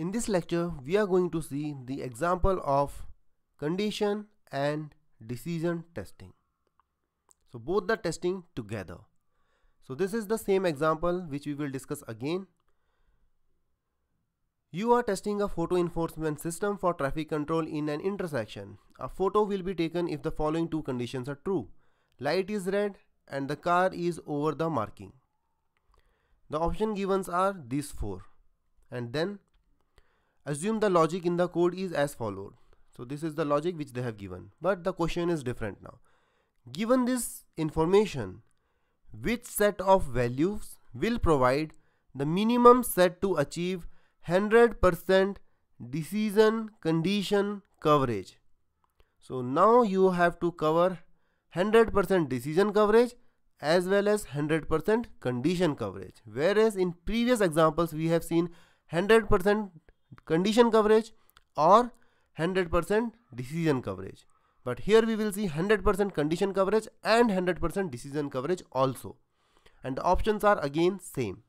In this lecture, we are going to see the example of condition and decision testing. So both the testing together. So this is the same example which we will discuss again. You are testing a photo enforcement system for traffic control in an intersection. A photo will be taken if the following two conditions are true. Light is red and the car is over the marking. The option givens are these four. And then assume the logic in the code is as followed. So this is the logic which they have given. But the question is different now. Given this information, which set of values will provide the minimum set to achieve 100% decision condition coverage. So now you have to cover 100% decision coverage as well as 100% condition coverage. Whereas in previous examples we have seen 100% condition coverage or 100% decision coverage. But here we will see 100% condition coverage and 100% decision coverage also. And the options are again same.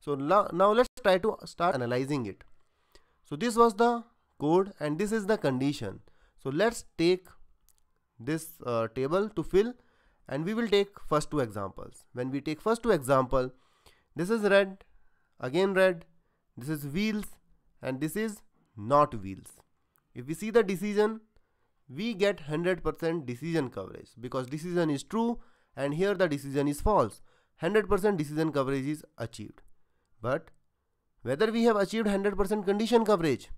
So now let's try to start analyzing it. So this was the code and this is the condition. So let's take this uh, table to fill and we will take first two examples. When we take first two example, this is red, again red, this is wheels and this is not wheels. If we see the decision, we get 100% decision coverage because decision is true and here the decision is false. 100% decision coverage is achieved. But whether we have achieved 100% condition coverage?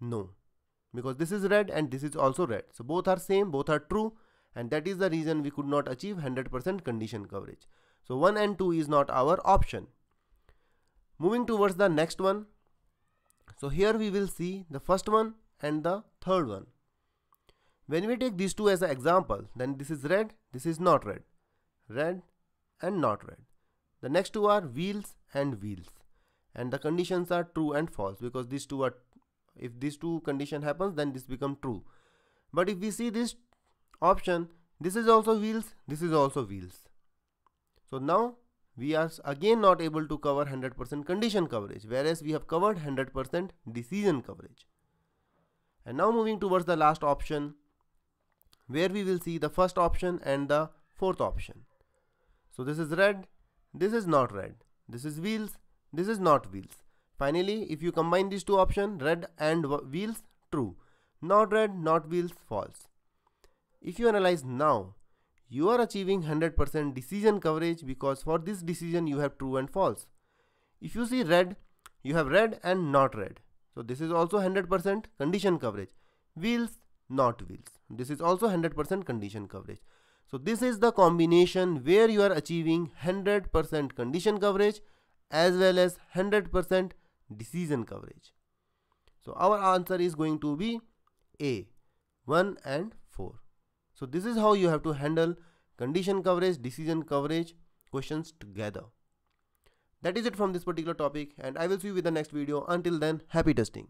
No. Because this is red and this is also red. So both are same, both are true and that is the reason we could not achieve 100% condition coverage. So 1 and 2 is not our option. Moving towards the next one. So here we will see the first one and the third one. When we take these two as an example, then this is red, this is not red. Red and not red. The next two are wheels and wheels. And the conditions are true and false because these two are, if these two condition happens, then this become true. But if we see this option, this is also wheels, this is also wheels. So now we are again not able to cover 100% condition coverage whereas we have covered 100% decision coverage. And now moving towards the last option where we will see the first option and the fourth option. So this is red, this is not red, this is wheels, this is not wheels. Finally, if you combine these two options, red and wheels, true. Not red, not wheels, false. If you analyze now, you are achieving 100% decision coverage because for this decision you have true and false. If you see red, you have red and not red. So this is also 100% condition coverage. Wheels, not wheels. This is also 100% condition coverage. So this is the combination where you are achieving 100% condition coverage as well as 100% decision coverage. So our answer is going to be A 1 and 4. So this is how you have to handle condition coverage, decision coverage questions together. That is it from this particular topic and I will see you with the next video. Until then, happy testing.